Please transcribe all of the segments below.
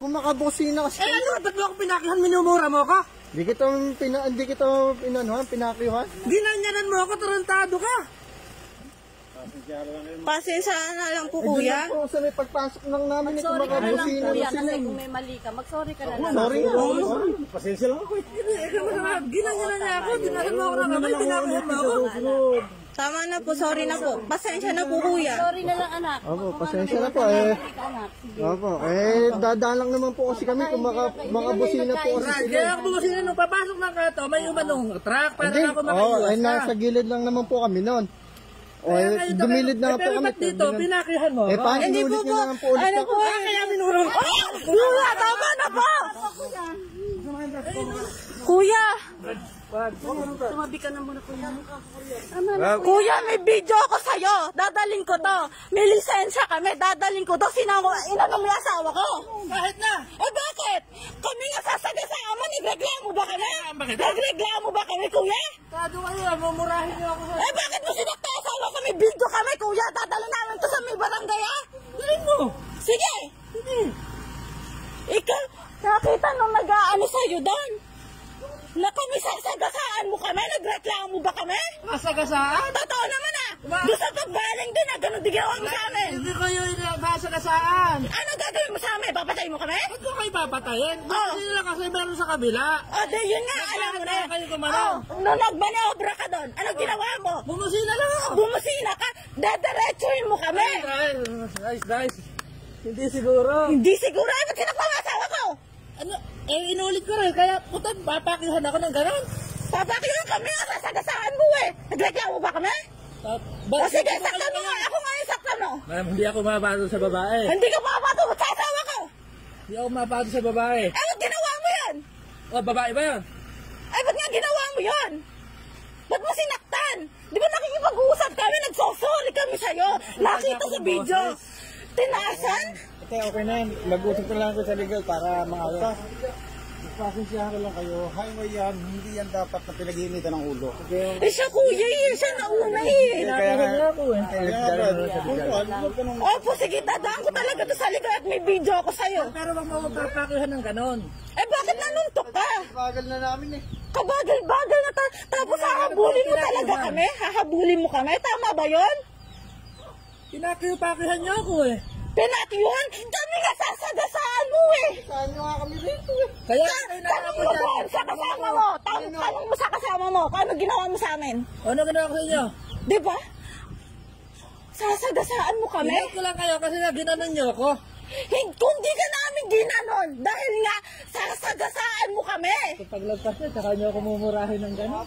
Kung makabusina kasi. Eh ano, ba't mo ako pinakihan, minumura mo ako? Hindi kita, pina, hindi kita, inanuhan, pinakyuhan. Ginanyanan mo ako, tarantado ka. Pasensya na lang po, Eh, kuya. lang po sa may pagpasok lang namin eh, kung Sorry ka na lang kuya na kasi kung may mali ka. Mag-sorry ka na lang. Sorry nga. sorry. Pasensya lang ako. Hindi, naman. Ginanyanan niya ako, dinahan mo ako ng kamay, pinakihan mo ako. Tama na po, sorry na po. Pasensya na po, kuya. Sorry na lang anak. Opo, pasensya na po eh. Opo, eh, dadaan lang naman po kasi kami kung maka, makabusina po kasi sila. kaya ako bumasin nung papasok ng kato, may umanong truck para Hindi, ako oh, makaiwas ay ka. nasa gilid lang naman po kami noon. O, eh, dumilid na eh, nga po pero kami. ba't dito, pinakihan mo Eh, ako? paano Hindi po inulit po. nyo naman po ulit Ano ako? po Ah, eh. kaya minuro ko. Kuya, tama na po! Kuya! Tumabi ka na muna kuya. Kuya, may video ako sa'yo. Dadaling ko to. May lisensya kami. Dadaling ko to. Sinango, inano mo yung asawa ko. Bakit na? Eh bakit? Kami nga sasagasama. Nagreklamo ba kami? Bakit? Nagreklamo ba kami, kuya? Kado kayo, mumurahin niyo ako. Eh bakit mo sinakta asawa ko? May video kami, kuya. Dadala namin to sa may barangay, ah. Galing mo. Sige. Ikaw, nakita nung nag-aano sa'yo doon. Na kami sasagasaan mo kami? Nagreklamo ba kami? Masagasaan? Totoo naman ah! Ma- Doon sa pagbaling din ah! Ganun din ginawa mo sa amin! Hindi kayo masagasaan. Ano gagawin mo sa amin? Papatayin mo kami? Ba't ko kayo papatayin? Oh. Bakit sila kasi meron sa kabila? O, oh, di yun nga, alam mo na. Bakit kayo? Oh, nung nagmaniobra ka doon, ano ginawa mo? Bumusina lang ako. Bumusina ka, dadiretsuhin mo kami! Nice, nice, nice. Hindi siguro. Hindi siguro, ay, ba't sinakpa ang asawa ko? Ano? Eh, inulit ko rin. Kaya, putan, papakihan ako ng gano'n. Papakiyan kami nga, sasagasaan mo eh! Nagreklamo ba kami? Uh, O sige, saktan mo nga, ako nga yung saktan mo! Ma'am, hindi ako mapado sa babae. Hindi ka makapatunod sa asawa ko! Hindi ako mapado sa babae. Eh, ba't ginawa mo yan? Oh, babae ba yun? Ay, ba't nga ginawa mo yun? Ba't mo sinaktan? Di ba nakikipag-uusap kami? Nagsosorry kami sa'yo. Nakita sa video. Tinasan? Ate, okay na yan. Mag-usap ko lang ako sa legal para makawin. Pasensyahan ko lang kayo. Highway yan. Hindi yan dapat na pinag-iinitan ng ulo. Okay. Eh, siya kuya eh. Siya nauna eh. Kaya nga ako eh. Opo, sige, dadaan ko talaga to sa liga at may video ako sa'yo. Pero wag mo papakihan ng gano'n. Eh, bakit nanuntok ka? bagal na namin eh. Kabagal-bagal na ta- Tapos hahabulin mo talaga kami? Hahabulin mo kami? Tama ba yon? Pinakipakihan niyo ako eh. Pinatyuhan? Kami nga sasagasaan mo eh. Saan nyo nga kami rito eh. Kaya Ka- kayo Tanong nakako mo dyan. doon sa kasama mo. Tanong, tanong mo sa kasama mo. Kung ano ginawa mo sa amin. Ano ginawa ko sa inyo? Di ba? Sasagasaan mo kami? Ingat ko lang kayo kasi nga ginanon niyo ako. Hindi, kundi ka namin ginanon. Dahil nga, sasagasaan mo kami. Sa paglagpas niya, saka niyo ako mumurahin ng gano'n.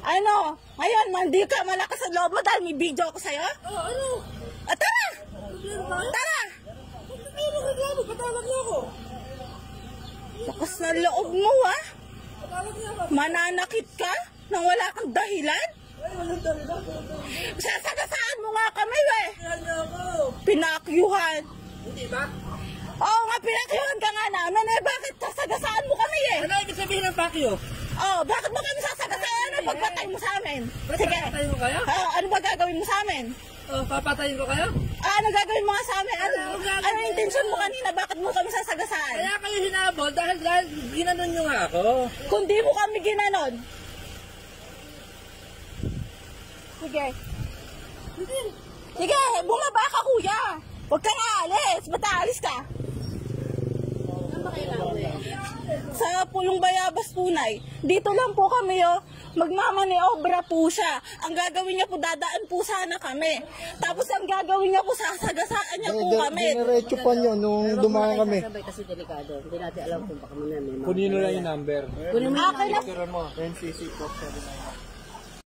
Ano? Ngayon, mandi ka malakas sa loob mo dahil may video ako sa'yo? Oh, ano? Ah, tara! Ba? Tara! Ano reklamo? Patawag niyo ako. Lakas na loob mo, ha? Mananakit ka? Nang wala kang dahilan? Sasagasaan mo nga kami, we. Niyo ako. Pinakyuhan. Hindi ba? Oo nga, pinakyuhan ka nga namin, eh. Bakit sasagasaan mo kami, eh? Ano ibig sabihin ng pakyo? Oh, bakit mo kami sasagasaan? Ano pagpatay mo sa amin? Sige. Papatayin ko kayo? Oh, ano ba gagawin mo sa amin? Oh, papatayin ko kayo? Ah, ano gagawin mo nga sa amin? Ano, Ano gagawin? ano yung intention mo kanina? Bakit mo kami sasagasaan? Kaya kayo hinabol dahil, dahil ginanon niyo nga ako. Kung di mo kami ginanon. Sige. Sige, bumaba ka kuya. Huwag kang aalis. Ba't aalis ka? Pulong Bayabas Tunay. Dito lang po kami, oh. Magmamaniobra po siya. Ang gagawin niya po, dadaan po sana kami. Tapos ang gagawin niya po, sasagasaan niya po kami. Dinerecho pa nyo nung dumaan kami. Sabay kasi delikado. Hindi natin alam kung baka may mga. Kunin na lang yung number. Kunin mo yung Akin na Picture mo. NCC po.